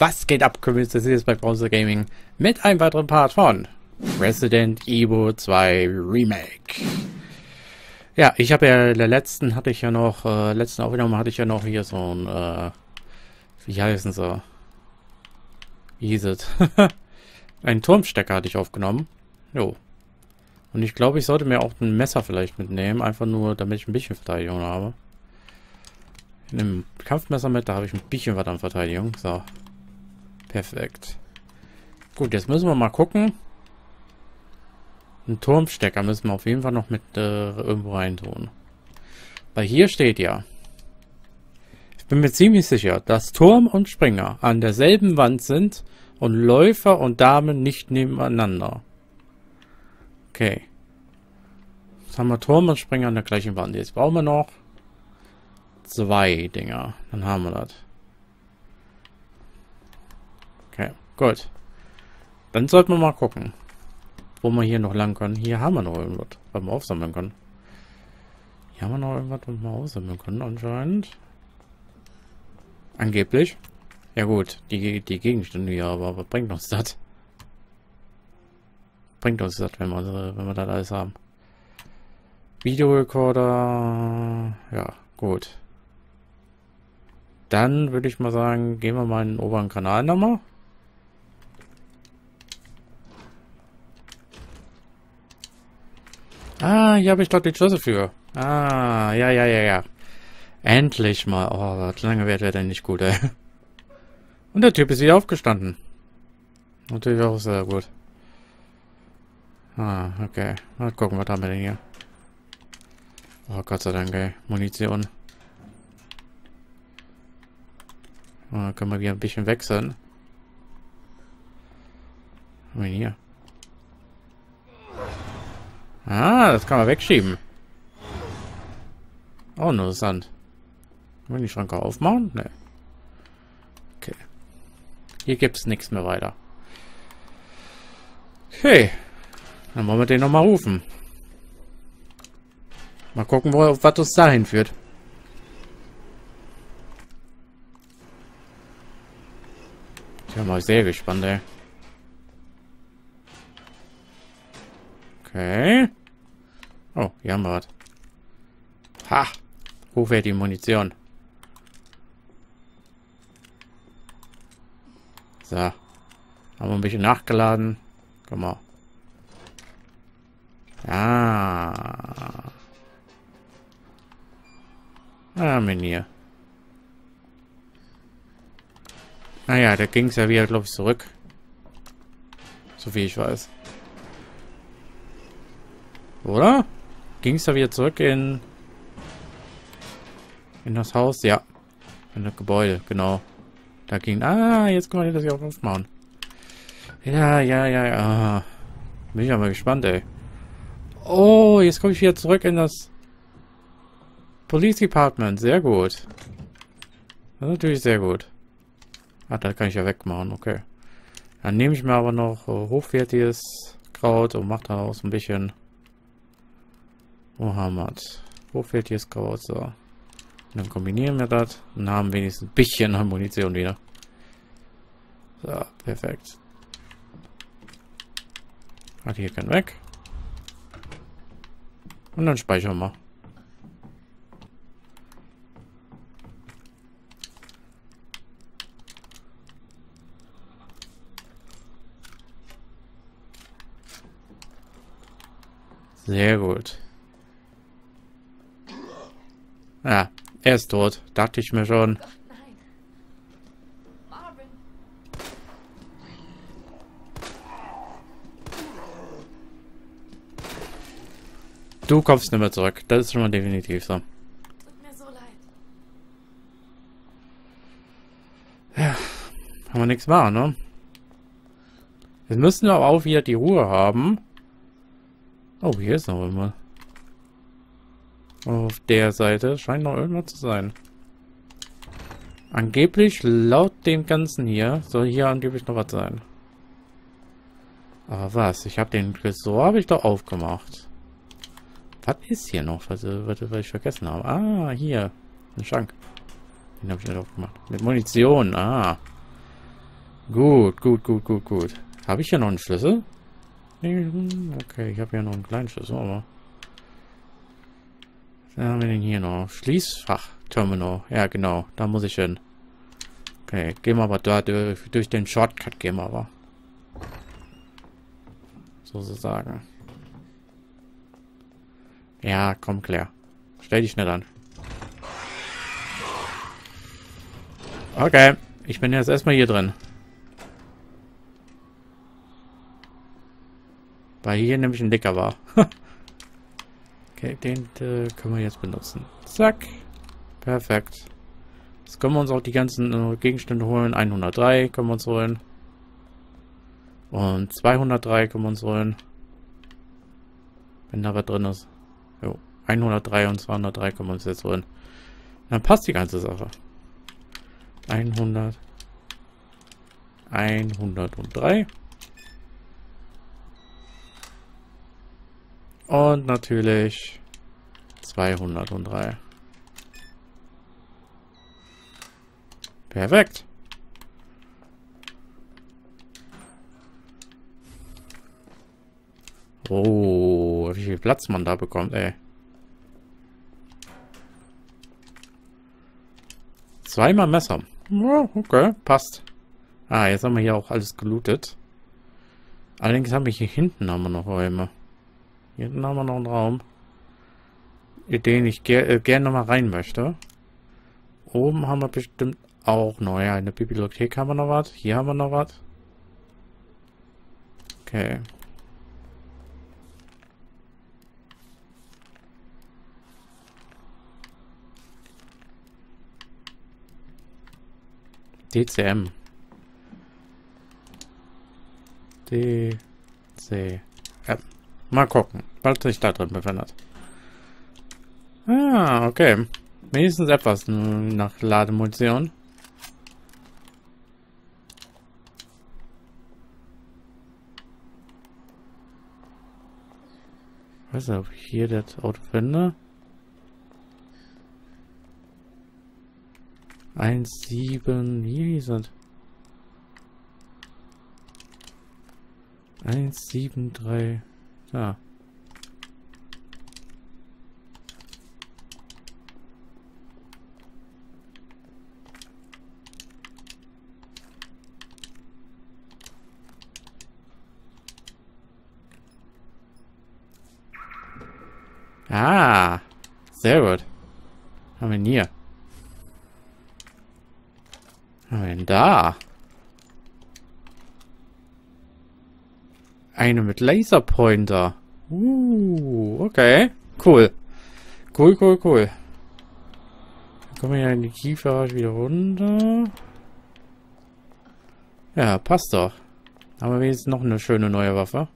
Was geht ab, Kumpels? Das ist bei Browser Gaming mit einem weiteren Part von Resident Evil 2 Remake. Ja, ich habe ja, der letzten hatte ich ja noch, äh, letzten Aufnahme hatte ich ja noch hier so ein, äh, wie heißen sie? Wie hieß es? Einen Turmstecker hatte ich aufgenommen. Jo. Und ich glaube, ich sollte mir auch ein Messer vielleicht mitnehmen, einfach nur, damit ich ein bisschen Verteidigung habe. Ich nehme ein Kampfmesser mit, da habe ich ein bisschen was an Verteidigung. So. Perfekt. Gut, jetzt müssen wir mal gucken. Ein Turmstecker müssen wir auf jeden Fall noch mit äh, irgendwo rein tun. Weil hier steht ja. Ich bin mir ziemlich sicher, dass Turm und Springer an derselben Wand sind und Läufer und Damen nicht nebeneinander. Okay. Jetzt haben wir Turm und Springer an der gleichen Wand. Jetzt brauchen wir noch zwei Dinger. Dann haben wir das. Gut. Dann sollten wir mal gucken, wo wir hier noch lang können. Hier haben wir noch irgendwas, was wir aufsammeln können. Hier haben wir noch irgendwas, was wir aufsammeln können anscheinend. Angeblich. Ja gut, die, die Gegenstände hier, aber was bringt uns das? Bringt uns das, wenn wir, wenn wir das alles haben? Videorekorder. Ja, gut. Dann würde ich mal sagen, gehen wir mal in den oberen Kanal nochmal. Ah, hier habe ich doch die Schlüssel für. Ah, ja, ja, ja, ja. Endlich mal. Oh, lange wird er denn nicht gut, ey. Und der Typ ist wieder aufgestanden. Natürlich auch sehr gut. Ah, okay. Mal gucken, was haben wir denn hier? Oh, Gott sei Dank, ey. Munition. Oh, können wir wieder ein bisschen wechseln. Was haben wir hier? Ah, das kann man wegschieben. Oh, interessant. Können wir die Schranke aufmachen? Ne. Okay. Hier gibt es nichts mehr weiter. Okay. Dann wollen wir den nochmal rufen. Mal gucken, wo, was uns dahin führt. Ich bin mal sehr gespannt, ey. Okay. Oh, hier haben wir was. Ha! die Munition. So. Haben wir ein bisschen nachgeladen. Komm mal. Ah. Ah, Menier. Naja, da ging es ja wieder, glaube ich, zurück. So wie ich weiß. Oder? Ging es da wieder zurück in... In das Haus? Ja. In das Gebäude, genau. Da ging... Ah, jetzt kann man das ja auch aufmachen. Ja, ja, ja, ja. Bin ich aber gespannt, ey. Oh, jetzt komme ich wieder zurück in das... Police Department. Sehr gut. Das ist natürlich sehr gut. Ah, da kann ich ja wegmachen, okay. Dann nehme ich mir aber noch hochwertiges Kraut und mache daraus ein bisschen Mohammed. Wo fehlt hier Kraut? So. Dann kombinieren wir das und haben wenigstens ein bisschen Munition wieder. So, perfekt. Hat hier kein weg. Und dann speichern wir. Sehr gut. Ja, er ist tot. Dachte ich mir schon. Du kommst nicht mehr zurück. Das ist schon mal definitiv so. Ja, haben wir nichts machen, ne? Jetzt müssen wir aber auch wieder die Ruhe haben. Oh, hier ist noch immer. Auf der Seite scheint noch irgendwas zu sein. Angeblich, laut dem Ganzen hier, soll hier angeblich noch was sein. Aber was? Ich habe den Tresor habe ich doch aufgemacht. Was ist hier noch, was, was, was ich vergessen habe? Ah, hier. Ein Schrank. Den habe ich nicht aufgemacht. Mit Munition. Ah. Gut, gut, gut, gut, gut. Habe ich hier noch einen Schlüssel? Okay, ich habe hier noch einen kleinen Schlüssel, aber... Was haben wir denn hier noch? Schließfach. Terminal. Ja, genau. Da muss ich hin. Okay, gehen wir aber da durch, durch den Shortcut gehen wir aber. Sozusagen. Ja, komm, Claire. Stell dich schnell an. Okay, ich bin jetzt erstmal hier drin. Weil hier nämlich ein Dicker war. okay, den äh, können wir jetzt benutzen. Zack. Perfekt. Jetzt können wir uns auch die ganzen äh, Gegenstände holen. 103 können wir uns holen. Und 203 können wir uns holen. Wenn da was drin ist. Jo, 103 und 203 können wir uns jetzt holen. Dann passt die ganze Sache. 100. 103. Und natürlich 203. Perfekt. Oh, wie viel Platz man da bekommt, ey. Zweimal Messer. Ja, okay, passt. Ah, jetzt haben wir hier auch alles gelootet. Allerdings haben wir hier hinten haben wir noch Räume. Hinten haben wir noch einen Raum, in den ich ger äh, gerne mal rein möchte. Oben haben wir bestimmt auch noch. Ja, in der Bibliothek haben wir noch was. Hier haben wir noch was. Okay. DCM. DCM. Mal gucken, was sich da drin befindet. Ah, okay. Wenigstens etwas nach Lademunition. Weiß nicht, ob ich hier das Auto finde. 1, 7, wie ist das? 1, 7, 3, da. Ah, sehr gut. Haben wir hier. haben wir denn da? Eine mit Laserpointer. Uh, okay. Cool. Cool, cool, cool. Dann kommen wir ja in die Kiefer wieder runter. Ja, passt doch. Haben wir wenigstens noch eine schöne neue Waffe.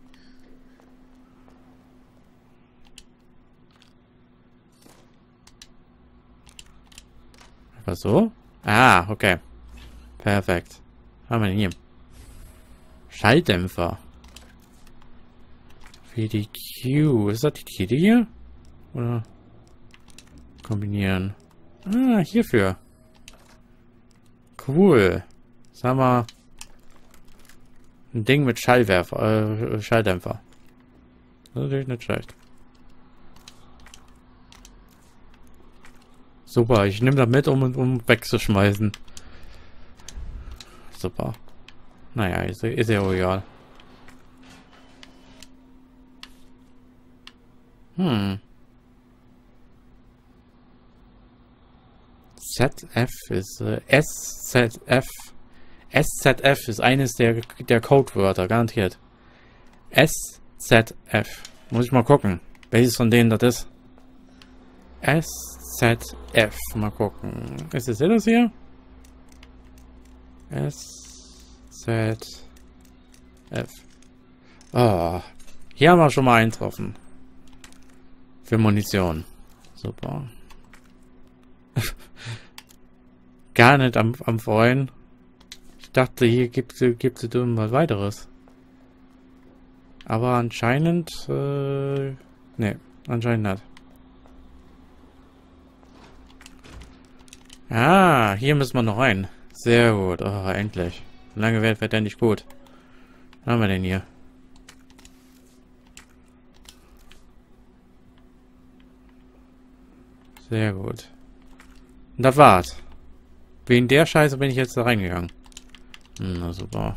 Was so? Ah, okay. Perfekt. Haben wir denn hier? Schalldämpfer. VDQ. Ist das die Kette hier? Oder? Kombinieren. Ah, hierfür. Cool. Haben wir ein Ding mit Schallwerfer, äh, Schalldämpfer. Das ist natürlich nicht schlecht. Super, ich nehme das mit, um, um wegzuschmeißen. Super. Naja, ist, ist ja egal. Hm. ZF ist äh, SZF. SZF ist eines der, der Codewörter, garantiert. SZF. Muss ich mal gucken, welches von denen das ist. SZF. Mal gucken. Ist es das hier? SZF. Oh, hier haben wir schon mal eintroffen. Für Munition. Super. Gar nicht am, am Freuen. Ich dachte, hier gibt es gibt irgendwas weiteres. Aber anscheinend, äh, ne, anscheinend nicht. Ah, hier müssen wir noch rein. Sehr gut, oh, endlich. Lange wird wird nicht gut. Was haben wir denn hier? Sehr gut. Und das war's. Wegen der Scheiße bin ich jetzt da reingegangen. Na super.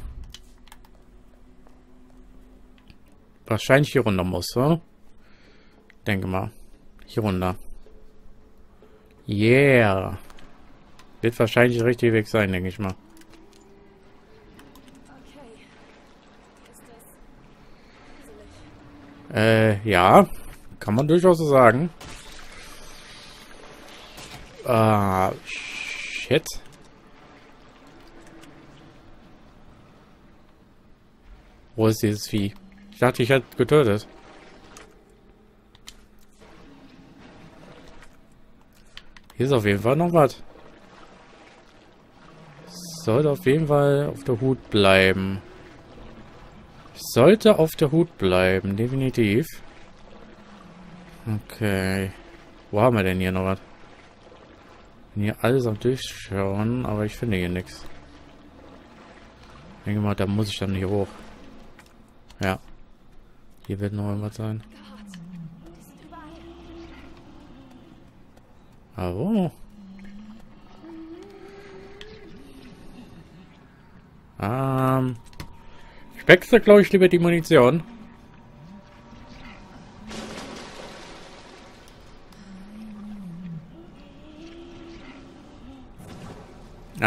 Wahrscheinlich hier runter muss, so? Denke mal. Hier runter. Yeah. Wird wahrscheinlich der richtige Weg sein, denke ich mal. Äh, ja. Kann man durchaus so sagen. Ah, shit. Wo ist dieses Vieh? Ich dachte, ich hätte getötet. Hier ist auf jeden Fall noch was. Sollte auf jeden Fall auf der Hut bleiben. Ich sollte auf der Hut bleiben, definitiv. Okay. Wo haben wir denn hier noch was? Hier alles Durchschauen, aber ich finde hier nichts. Ich denke mal, da muss ich dann hier hoch. Ja. Hier wird noch irgendwas sein. Aber Ähm. Ich wechsle, glaube ich, lieber die Munition.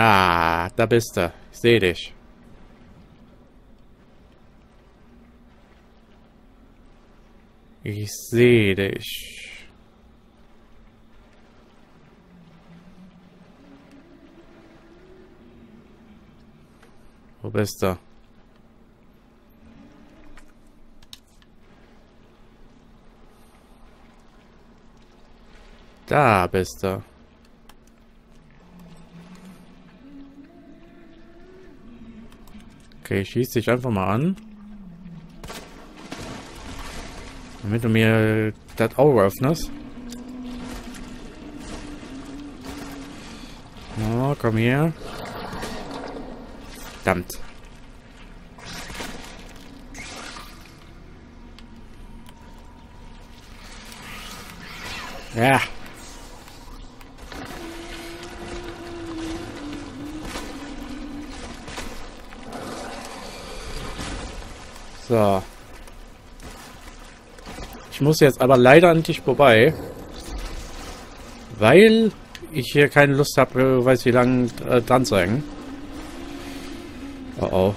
Ah, da bist du. Ich sehe dich. Ich sehe dich. Wo bist du? Da bist du. Okay, schieß dich einfach mal an. Damit du mir das Auge öffnest. Oh, komm her. Verdammt. Ja. So. Ich muss jetzt aber leider an dich vorbei. Weil ich hier keine Lust habe, weiß wie lange äh, dran zu hängen. Oh oh.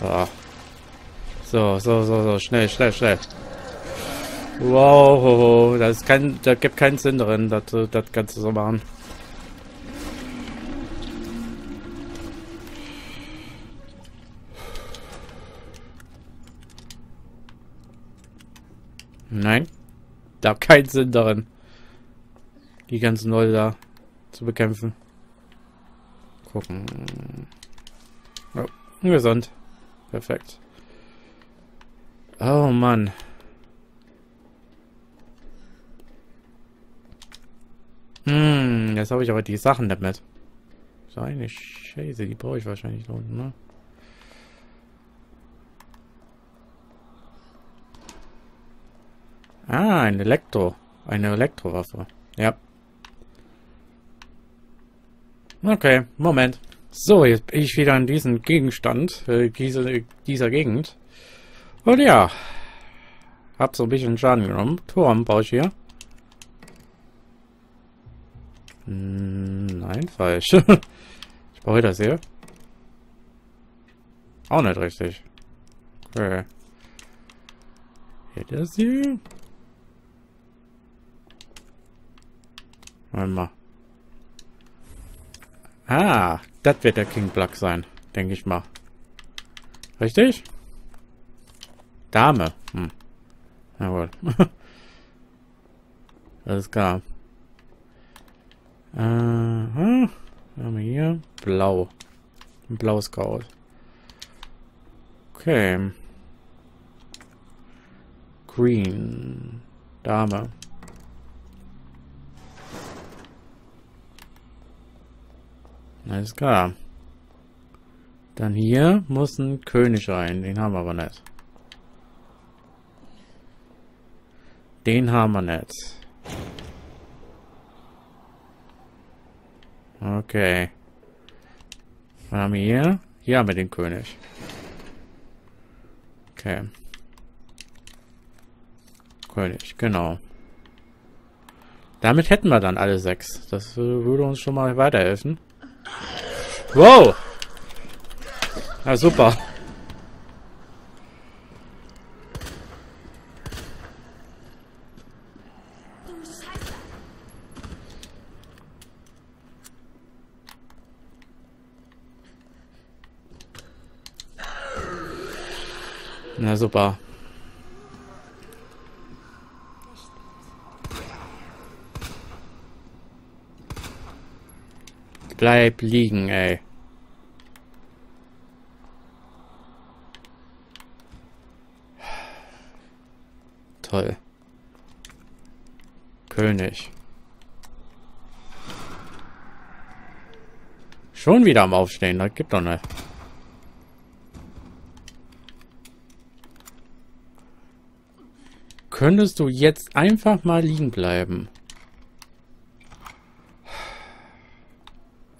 Oh. So, so, so, so, schnell, schnell, schnell. Wow, das ist kein, da gibt keinen Sinn drin, das, das Ganze so machen. Nein. Da keinen Sinn darin, die ganzen Leute da zu bekämpfen. Gucken. Oh, gesund. Perfekt. Oh Mann. Hm, jetzt habe ich aber die Sachen damit. So eine Scheiße, die brauche ich wahrscheinlich noch, ne? Ah, ein Elektro. Eine Elektrowaffe. Ja. Okay, Moment. So, jetzt bin ich wieder an diesem Gegenstand, äh, diese, dieser Gegend. Und ja, hab so ein bisschen Schaden genommen. Turm baue ich hier. Hm, nein, falsch. ich baue das hier. Auch nicht richtig. Okay. Hier das hier. Warte mal. Ah, das wird der King Black sein, denke ich mal. Richtig? Dame. Hm. Jawohl. Alles klar. Aha. haben wir hier? Blau. Ein blaues Kraut. Okay. Green. Dame. Alles klar. Dann hier muss ein König rein. Den haben wir aber nicht. Den haben wir nicht. Okay. Was haben wir hier? Hier haben wir den König. Okay. König, genau. Damit hätten wir dann alle sechs. Das würde uns schon mal weiterhelfen. Wow! Ja, super. Na super. Bleib liegen, ey. Toll. König. Schon wieder am Aufstehen, das gibt doch nicht. Könntest du jetzt einfach mal liegen bleiben?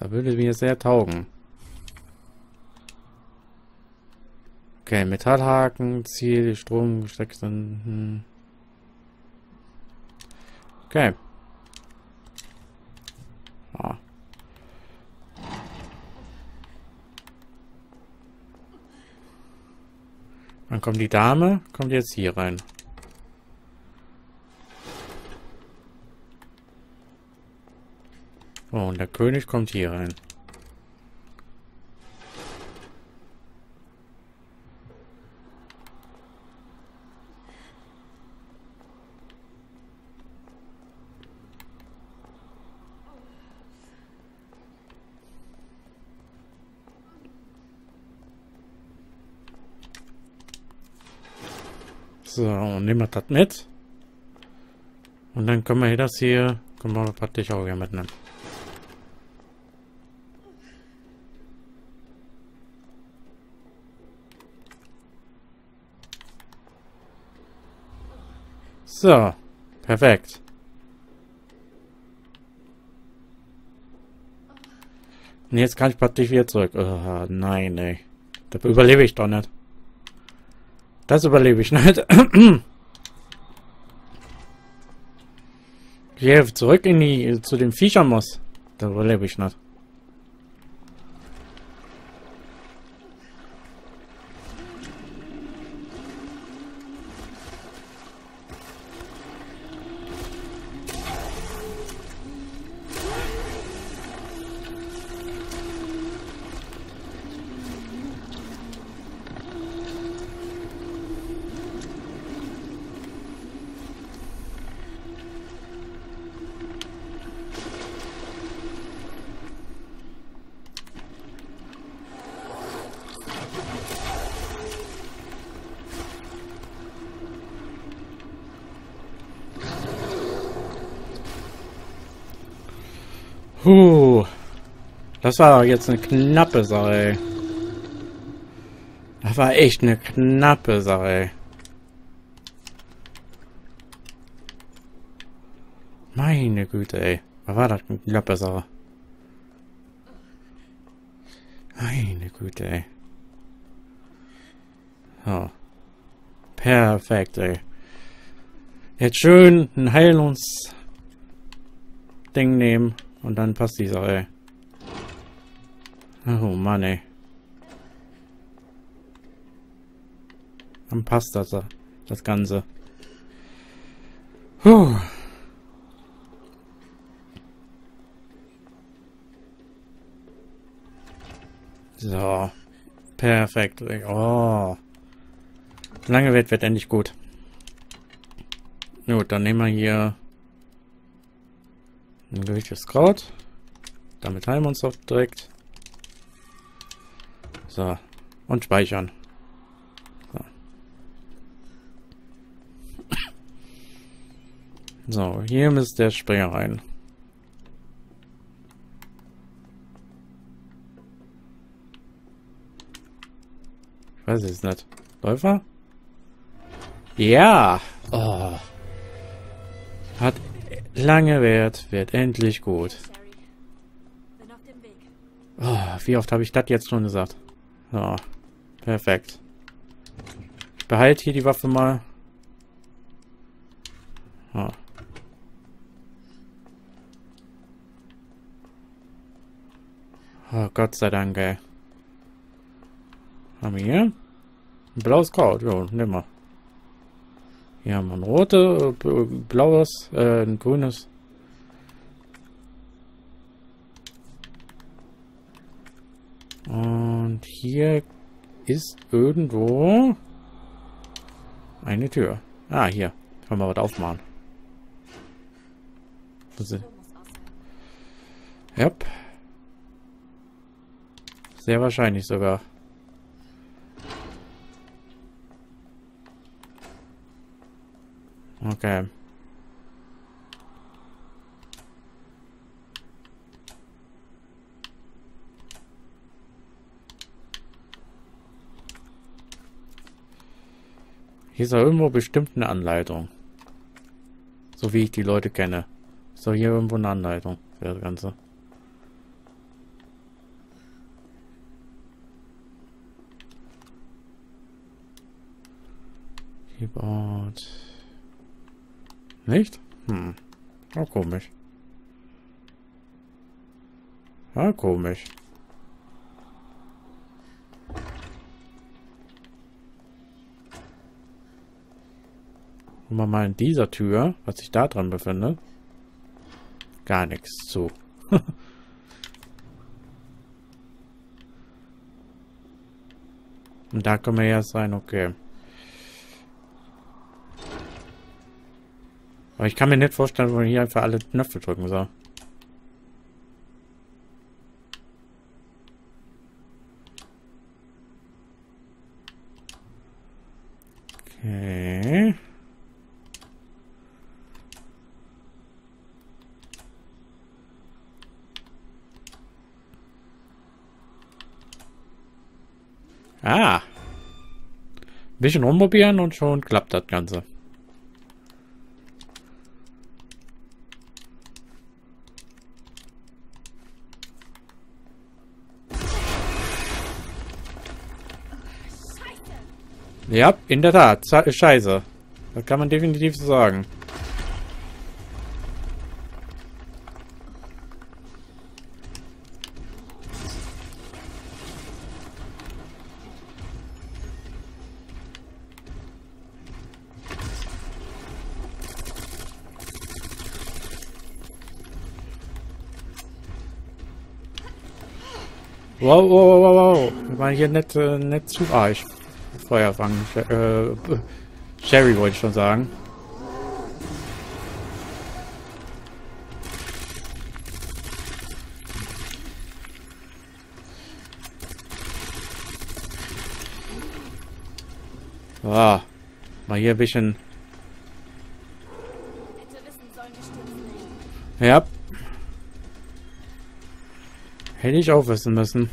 Da würde mir sehr taugen. Okay, Metallhaken, Ziel, Strom, gesteckten. Hm. Okay. Ah. Dann kommt die Dame, kommt jetzt hier rein. Oh, und der König kommt hier rein. So, und nehmen wir das mit. Und dann können wir das hier, können wir praktisch auch hier mitnehmen. So, perfekt. Und jetzt kann ich praktisch wieder zurück. Oh, nein, ey. Das überlebe ich doch nicht. Das überlebe ich nicht. Ich zurück in die, zu den Viechern muss. Das überlebe ich nicht. Puh. Das war jetzt eine knappe Sache. Das war echt eine knappe Sache. Meine Güte, ey. Was war das eine knappe Sache? Meine Güte, ey. So. Perfekt, ey. Jetzt schön ein Heilungsding nehmen. Und dann passt die Sache. Oh Mann, ey. Dann passt das, das Ganze. Puh. So. Perfekt. Oh. Lange wird, wird endlich gut. Gut, dann nehmen wir hier ein gewichtetes Kraut. Damit heilen wir uns auch direkt. So. Und speichern. So. So, hier müsste der Springer rein. Ich weiß es nicht. Läufer? Ja! Oh. Hat lange Wert, wird endlich gut. Oh, wie oft habe ich das jetzt schon gesagt? So, perfekt. Ich behalte hier die Waffe mal. Oh. oh, Gott sei Dank, ey. Haben wir hier? Ein blaues Kraut, jo, nimm mal. Hier haben wir ein rotes, äh, blaues, äh, ein grünes. Und hier ist irgendwo eine Tür. Ah, hier. Können wir was aufmachen. Yep. Sehr wahrscheinlich sogar. Okay. Hier ist ja irgendwo bestimmt eine Anleitung. So wie ich die Leute kenne. Ist doch hier irgendwo eine Anleitung für das Ganze. Keyboard. Nicht? Hm. Oh, komisch. Ah, komisch. Gucken wir mal in dieser Tür, was sich da dran befindet. Gar nichts zu. Und da können wir jetzt rein, okay. Aber ich kann mir nicht vorstellen, wo man hier einfach alle Knöpfe drücken soll. Okay. Ah. Ein bisschen rumprobieren und schon klappt das Ganze. Ja, in der Tat. Scheiße. Das kann man definitiv so sagen. Wow, wow, wow, wow. Wir waren hier nicht, äh, nicht zu arg. Feuer fangen. Äh, Sherry wollte ich schon sagen. Ah, mal hier ein bisschen. Ja. Hätte ich auch wissen müssen.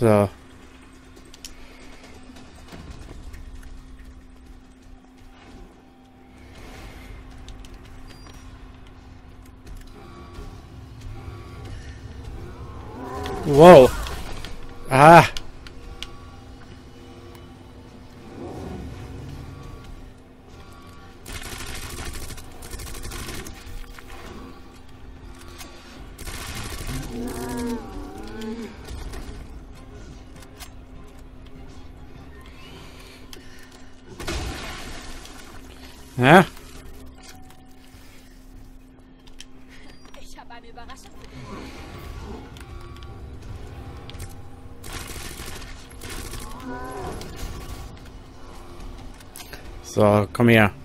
So. Wow. Ah. So, komm her.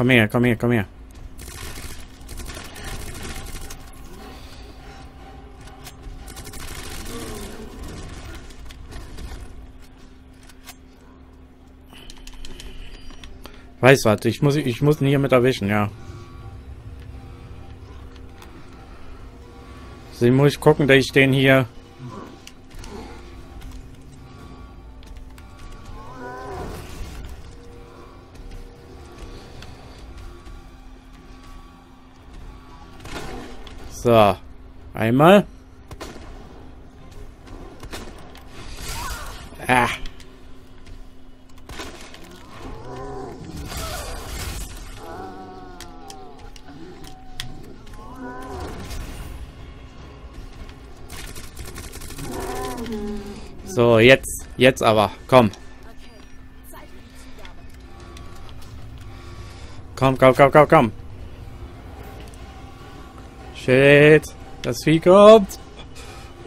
Komm her, komm her, komm her. Weiß was, ich muss, ich muss ihn hier mit erwischen, ja. Deswegen muss ich gucken, dass ich den hier... So. Einmal. Ah. So, jetzt, jetzt aber, komm. Komm, komm, komm, komm, komm. Shit, das Vieh kommt.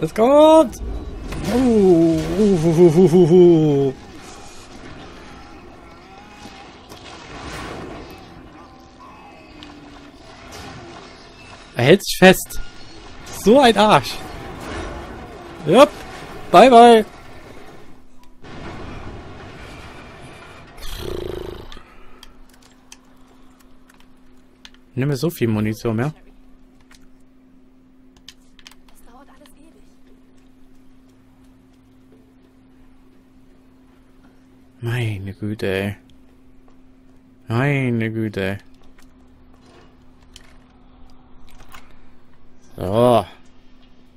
Es kommt. Uh, uh, uh. Er hält sich fest. So ein Arsch. Yep. Bye, bye. Nimm mir so viel Munition mehr. Das Meine Güte, ey. Meine Güte. So.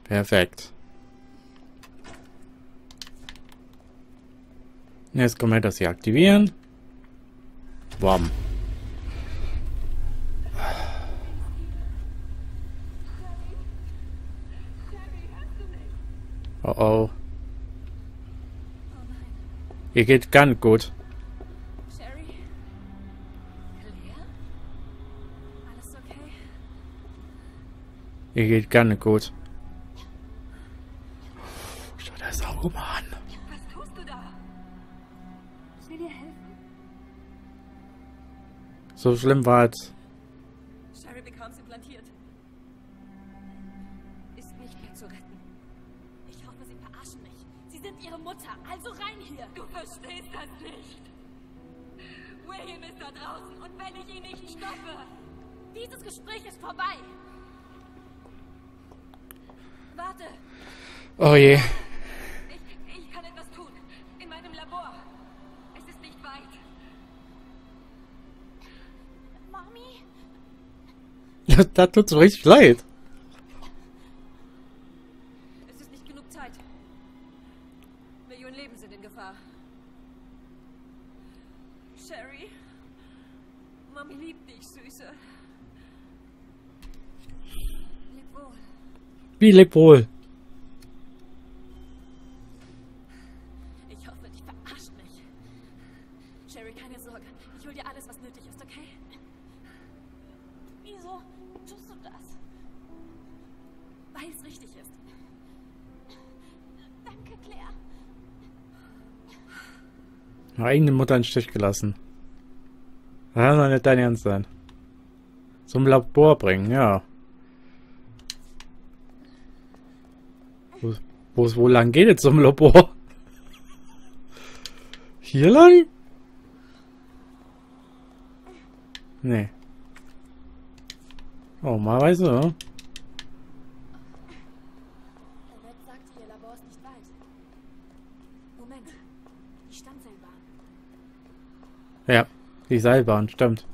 Perfekt. Jetzt können wir das hier aktivieren. Bam. Oh oh. Ihr geht ganz gut. Sherry? Claire? Alles okay? Ihr geht ganz gut. Schau das Auge mal an. Was tust du da? Ich will dir helfen. So schlimm war es. Da draußen und wenn ich ihn nicht stoppe. Dieses Gespräch ist vorbei. Warte, Oh je. ich, ich kann etwas tun. In meinem Labor. Es ist nicht weit. Mami? da tut's mir richtig leid. Es ist nicht genug Zeit. Millionen Leben sind in Gefahr. Sherry? Mami liebt dich, Süße. Leb wohl. Wie lebt wohl. Ich hoffe, die verarscht mich. Sherry, keine Sorge. Ich hol dir alles, was nötig ist, okay? Wieso tust du das? Weil es richtig ist. Danke, Claire. Eigene Mutter in Stich gelassen. Das kann doch nicht dein Ernst sein. Zum Labor bringen, ja. Wo, es wohl lang geht jetzt zum Labor? Hier lang? Nee. Oh, mal weißt du, ne? Ja, die Seilbahn, stimmt.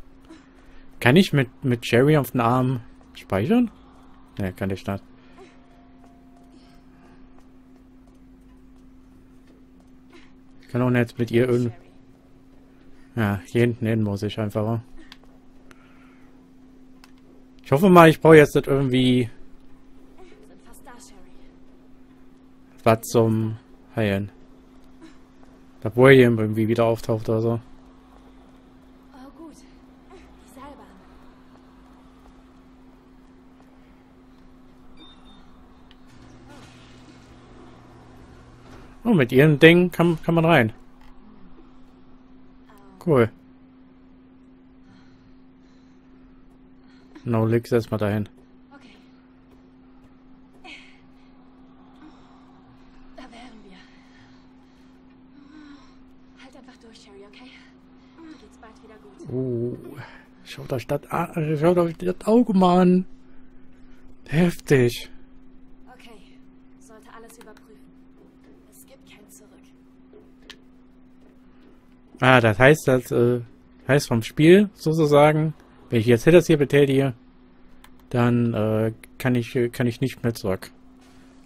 Kann ich mit, mit Jerry auf den Arm speichern? Ne, kann ich nicht. Kann auch nicht mit ihr. Sherry. Ja, hier hinten hin muss ich einfach. Ich hoffe mal, ich brauche jetzt nicht irgendwie was zum Heilen. Da William irgendwie wieder auftaucht oder so. Oh, gut. Die Seilbahn. Oh, mit ihrem Ding kann, kann man rein. Cool. No, leg's erstmal dahin. Okay. Da wären wir. Halt einfach durch, Sherry, okay? Dir geht's bald wieder gut. Oh, schaut euch das schaut euch das Auge mal an. Heftig. Ah, das heißt, das äh, heißt vom Spiel sozusagen, wenn ich jetzt das hier betätige, dann äh, kann ich äh, kann ich nicht mehr zurück.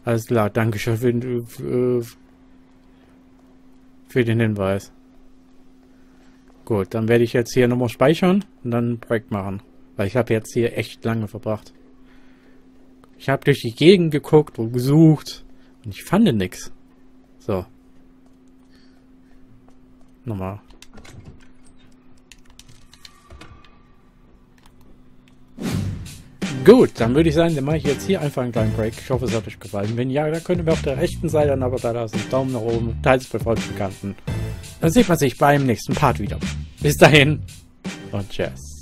Alles klar, danke schön für, den- für, den Hinweis. Gut, dann werde ich jetzt hier nochmal speichern und dann ein Projekt machen. Weil ich habe jetzt hier echt lange verbracht. Ich habe durch die Gegend geguckt und gesucht und ich fand nix. So. Nochmal. Gut, dann würde ich sagen, dann mache ich jetzt hier einfach einen kleinen Break. Ich hoffe, es hat euch gefallen. Wenn ja, dann könnt ihr mir auf der rechten Seite einen Abo da lassen. Daumen nach oben, teilt es bei Freunden Bekannten. Dann sieht man sich beim nächsten Part wieder. Bis dahin und tschüss.